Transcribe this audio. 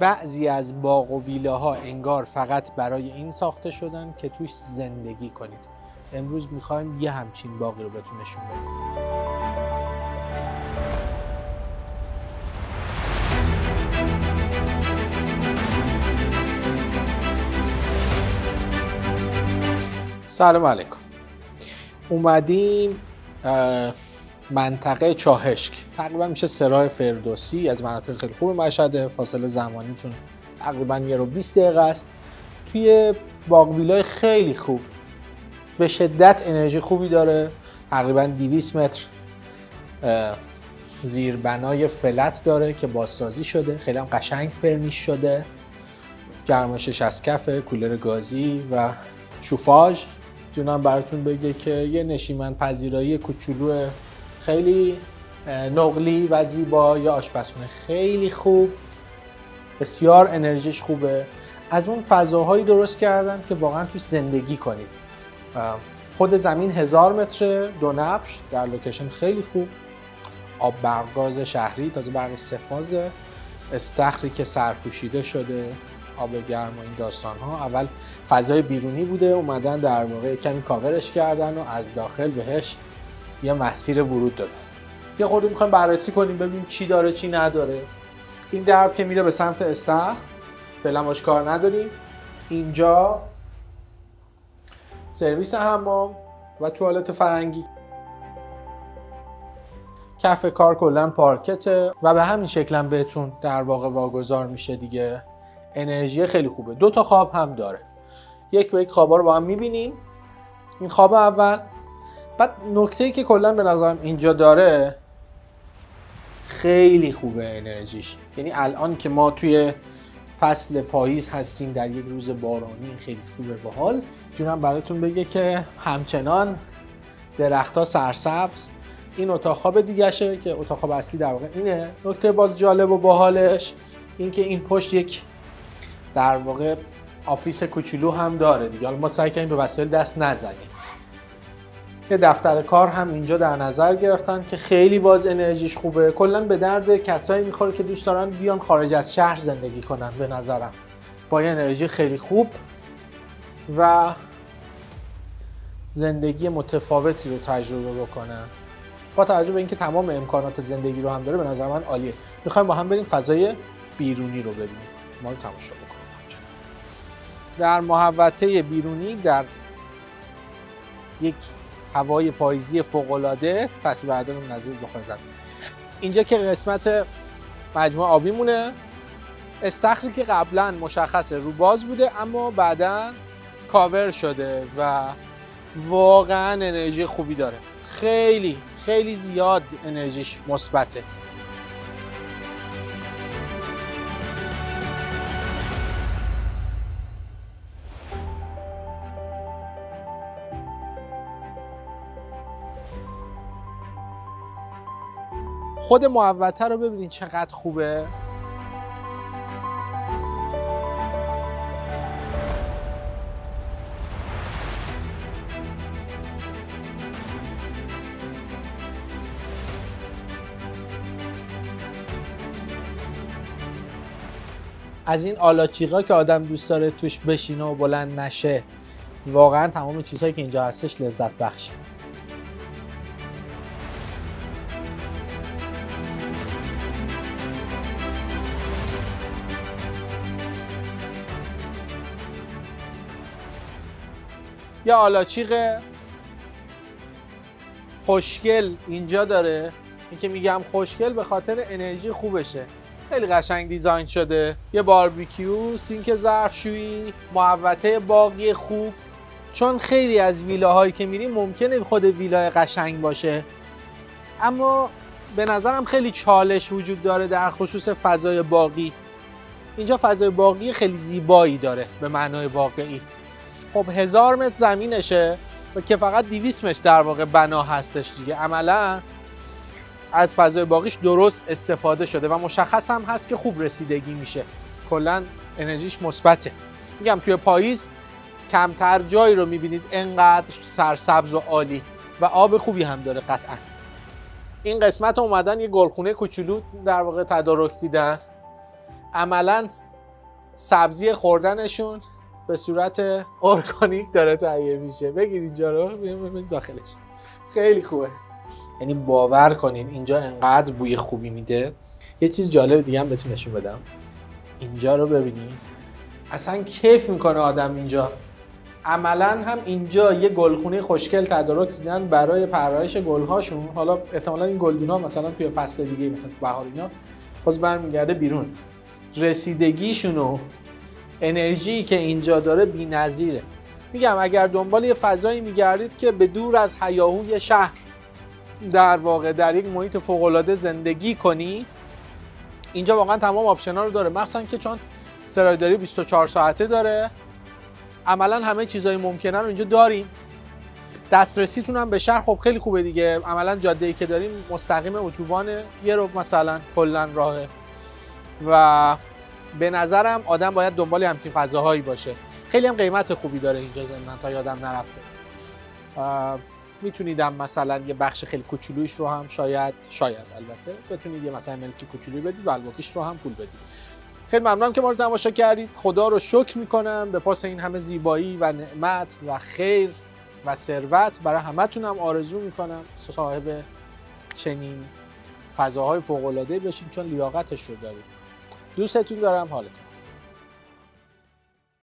بعضی از باغ و ویلاها انگار فقط برای این ساخته شدن که توش زندگی کنید. امروز می‌خوایم یه همچین باقی رو بهتون نشون بدیم. سلام علیکم. اومدیم منطقه چاهشک. تقریبا میشه سرای فردوسی از مناطق خیلی خوب مشهده فاصله زمانیتون تقریبا یه رو 20 دقیقه است. توی باغ ویلای خیلی خوب به شدت انرژی خوبی داره تقریبا 200 متر زیربنای فلت داره که بازسازی شده. خیلی هم قشنگ فرنیش شده. گرماشش از کف کولر گازی و شوفاژ. جونم براتون بگه که یه نشیمن پذیرایی کوچولو خیلی نقلی و زیبا یا آشپزخونه. خیلی خوب. بسیار انرژیش خوبه. از اون فضاهایی درست کردن که واقعا توش زندگی کنید خود زمین هزار متر دو نبش در لوکیشن خیلی خوب. آب برگاز شهری تازه برق سفازه استخری که سرپوشیده شده آب گرم و این داستان ها اول فضای بیرونی بوده اومدن در واقع کمی کاورش کردن و از داخل بهش یه مسیر ورود دادن. یه خورده می‌خوایم بررسی کنیم ببینیم چی داره چی نداره. این درب که میره به سمت استخر فعلا باش کار نداریم. اینجا سرویس حمام و توالت فرنگی. کف کار کلا پارکته و به همین شکل بهتون در واقع واگذار میشه دیگه. انرژی خیلی خوبه. دو تا خواب هم داره. یک به یک خوابا رو با هم می‌بینیم. این خواب اول بعد نکته ای که کلا به نظرم اینجا داره خیلی خوبه انرژیش. یعنی الان که ما توی فصل پاییز هستیم در یک روز بارانی خیلی خوبه باحال. جونم براتون بگه که همچنان درختها سرسبز. این اتاق خواب دیگهشه که اتاق خواب اصلی در واقع اینه. نکته باز جالب و باحالش اینکه این پشت یک در واقع office کوچولو هم داره دیگه. حالا ما سعی کنیم به وسایل دست نزنیم. یه دفتر کار هم اینجا در نظر گرفتن که خیلی باز انرژیش خوبه. کلا به درد کسایی می‌خوره که دوست دارن بیان خارج از شهر زندگی کنن به نظرم. با یه انرژی خیلی خوب و زندگی متفاوتی رو تجربه بکنن. با توجه به اینکه تمام امکانات زندگی رو هم داره به نظر من عالیه. می‌خوایم با هم بریم فضای بیرونی رو ببینیم. ما رو تماشا بکنیم در محوطه بیرونی در یک هوای پاییزی فوق‌العاده تصویر بردارم نظیر بخار زمین. اینجا که قسمت مجموعه آبی مونه استخری که قبلا مشخصه رو باز بوده اما بعدا کاور شده و واقعا انرژی خوبی داره. خیلی خیلی زیاد انرژیش مثبته. خود محوطه رو ببینید چقدر خوبه. از این آلاچیقا که آدم دوست داره توش بشینه و بلند نشه واقعا تمام چیزهایی که اینجا هستش لذت بخشه. یه آلاچیق خوشگل اینجا داره. این که میگم خوشگل به خاطر انرژی خوبشه. خیلی قشنگ دیزاین شده. یه باربیکیو سینک ظرفشویی محوطه باقی خوب. چون خیلی از ویلاهایی که میریم ممکنه خود ویلای قشنگ باشه. اما به نظرم خیلی چالش وجود داره در خصوص فضای باقی. اینجا فضای باقی خیلی زیبایی داره به معنای واقعی. خب هزار متر زمینشه و که فقط 200 متر در واقع بنا هستش دیگه. عملا از فضای باقیش درست استفاده شده و مشخص هم هست که خوب رسیدگی میشه. کلا انرژیش مثبته. میگم توی پاییز کمتر جایی رو می‌بینید انقدر سرسبز و عالی و آب خوبی هم داره قطعا. این قسمت اومدن یه گلخونه کوچولو در واقع تدارک دیدن. عملا سبزی خوردنشون به صورت ارگانیک داره تهیه میشه. بگیر اینجا رو ببینید داخلش. خیلی خوبه. یعنی باور کنین اینجا انقدر بوی خوبی میده. یه چیز جالب دیگه هم بهتون نشون بدم. اینجا رو ببینید اصلا کیف می‌کنه آدم اینجا. عملا هم اینجا یه گلخونه خوشگل تدارک دیدن برای پرورش گلهاشون. حالا احتمالا این گلدونا مثلا توی فصل دیگه مثلا تو بهار اینا باز برمیگرده بیرون. رسیدگیشون و انرژی که اینجا داره بی‌نظیره. میگم اگر دنبال یه فضایی میگردید که به دور از هیاهوی شهر در واقع در یک محیط فوق زندگی کنید اینجا واقعا تمام آپشنا رو داره. مثلا که چون سرایداری 24 ساعته داره عملا همه چیزهای ممکنه رو اینجا داریم دسترسیتون هم به شهر خب خیلی خوبه دیگه. عملا جاده ای که داریم مستقیم اتوبان یه رو مثلا کلا راهه و به نظرم آدم باید دنبال همچین فضاهایی باشه. خیلی هم قیمت خوبی داره اینجا زندان تا یادم نرفته. میتونیدم مثلا یه بخش خیلی کوچولویش رو هم شاید شاید البته بتونید یه مثلا ملکی کوچولویی بدید و الباتیش رو هم پول بدید. خیلی ممنونم که ما رو تماشا کردید. خدا رو شکر می‌کنم. به پاس این همه زیبایی و نعمت و خیر و ثروت برای همتونم آرزو می‌کنم صاحب چنین فضاهای فوق العاده بشین چون لیاقتش رو دارید. دوستتون دارم حالتون